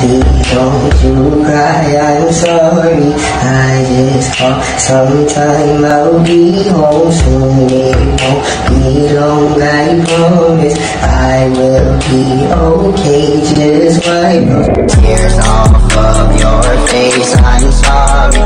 He told you cry, I'm sorry I just thought sometime I'll be home soon It won't be long, I promise I will be okay, just wipe the tears off of your face I'm sorry.